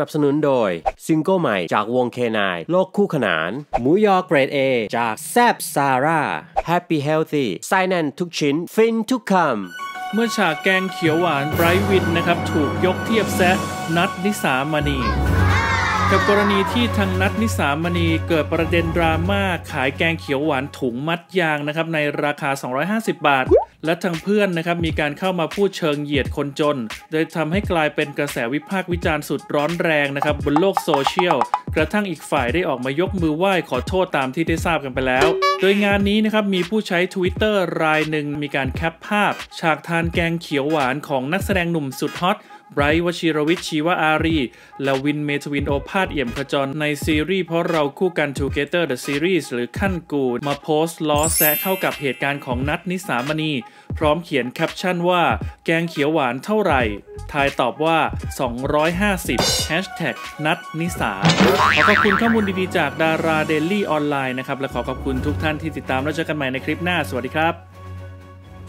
สนับสนุนโดย ซิงเกิลใหม่จากวงเคนายโลกคู่ขนานหมูยอเกรด A จากแซบซาร่า Happy Healthy ไส้แน่นทุกชิ้น ฟินทุกคำ เมื่อฉากแกงเขียวหวานไบรท์วินนะครับ ถูกยกเทียบแซะนัทนิสามณีกับกรณีที่ทางนัทนิสามณีเกิดประเด็นดราม่าขายแกงเขียวหวานถุงมัดยางนะครับในราคา 250 บาท และทางเพื่อนนะครับมีการเข้ามาพูดเชิงเหยียดคนจน โดยทำให้กลายเป็นกระแสวิพากษ์วิจารณ์สุดร้อนแรงนะครับบนโลกโซเชียลกระทั่งอีกฝ่ายได้ออกมายกมือไหว้ขอโทษตามที่ได้ทราบกันไปแล้ว โดยงานนี้นะครับมีผู้ใช้ Twitter รายหนึ่งมีการแคปภาพ ฉากทานแกงเขียวหวานของนักแสดงหนุ่มสุดฮอต ไบรท์วชิรวิทย์ชีวอารี และวินเมทวินโอภาสเอี่ยมขจรในซีรีส์เพราะเราคู่กัน Together the Series หรือคั่นกูมาโพสต์ล้อแซะเข้ากับเหตุการณ์ของนัทนิสามณี พร้อมเขียนแคปชั่นว่า แกงเขียวหวานเท่าไหร่ทายตอบว่า 250 Hashtag นัทนิสาขอขอบคุณข้อมูลดีๆ จากดาราเดลี่ออนไลน์นะครับ และขอขอบคุณทุกท่านที่ติดตามแล้วเจอกันใหม่ในคลิปหน้า สวัสดีครับ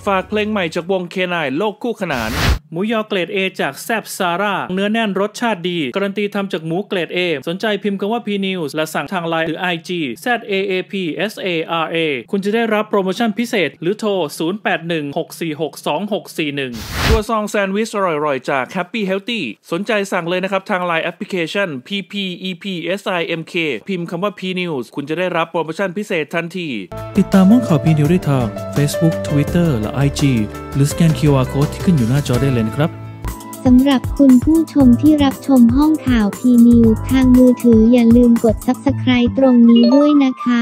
ฝากเพลงใหม่จากวงเคนายโลกคู่ขนาน หมูยอเกรด A จากแซบซาร่าเนื้อแน่นรสชาติดี การันตีทำจากหมูเกรด A สนใจพิมพ์คำว่า P News และสั่งทางไลน์หรือ IG Z A A P S A R A คุณจะได้รับโปรโมชั่นพิเศษหรือโทร 0816462641 ตัวซองแซนด์วิชอร่อยๆ จาก Happy Healthy สนใจสั่งเลยนะครับทางไลน์แอปพลิเคชัน P P E P S I M K พิมพ์คำว่า P News คุณจะได้รับโปรโมชั่นพิเศษทันที ติดตามห้องข่าวพีนิวได้ทาง Facebook Twitter และ IG ห รือสแกน QR Code ที่ขึ้นอยู่หน้าจอได้เลยนะครับสำหรับคุณผู้ชมที่รับชมห้องข่าวพีนิวทางมือถืออย่าลืมกด Subscribe ตรงนี้ด้วยนะคะ